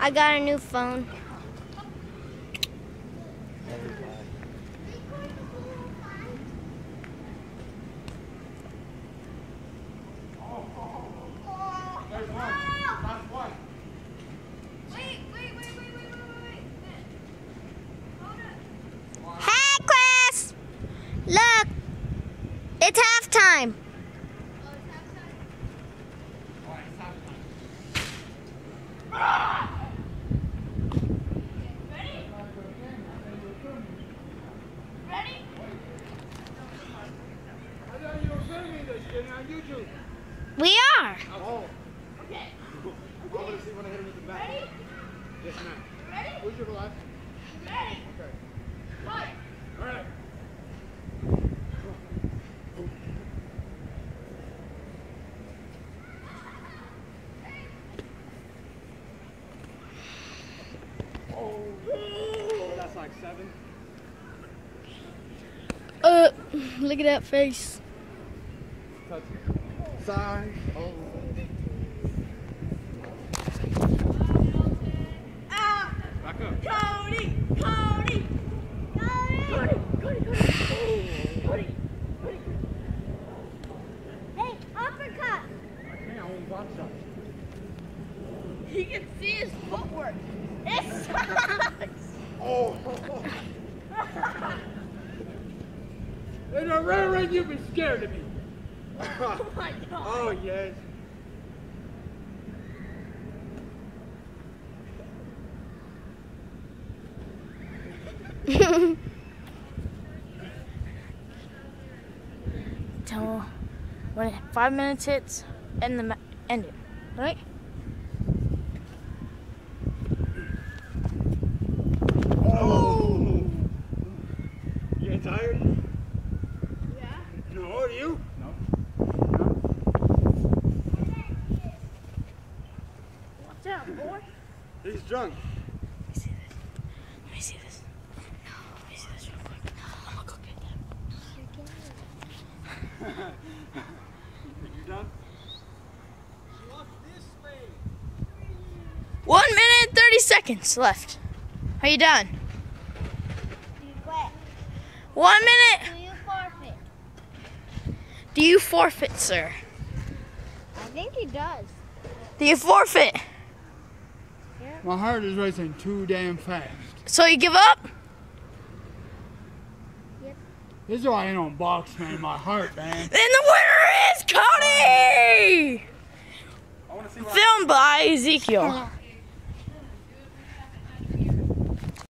I got a new phone. We are. Oh. Okay. I want to see when I hit him with the bat. Ready? Yes, ma'am. Ready? Who's your left? Ready? Okay. All right. Oh, that's like seven. Uh, look at that face. Touch. Oh. Ah! Back up. Cody! Cody! Cody! Cody! Cody! Cody! Hey, uppercut. I. I won't box shot. He can see his footwork. It sucks! Oh. In a rare run, you've been scared of me. Oh my god. Oh, yes. Tell when five minutes hits, end the ma- end it, right? Oh. You getting tired? Yeah? No. Are you? No. Watch out, boy. He's drunk. Let me see this. Let me see this. Let me see this real quick. I'm gonna go get them. You done? One minute and thirty seconds left. Are you done? You. One minute. Do you forfeit? Do you forfeit, sir? I think he does. Do you forfeit? My heart is racing too damn fast. So you give up? Yep. This is why I don't box, man. My heart, man. Then the winner is Cody! I want to see what Filmed by Ezekiel. Ah.